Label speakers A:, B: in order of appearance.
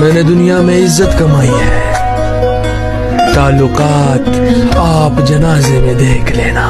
A: मैंने दुनिया में इज़्ज़त कमाई है। ताल्लुकात आप जनाजे में देख लेना।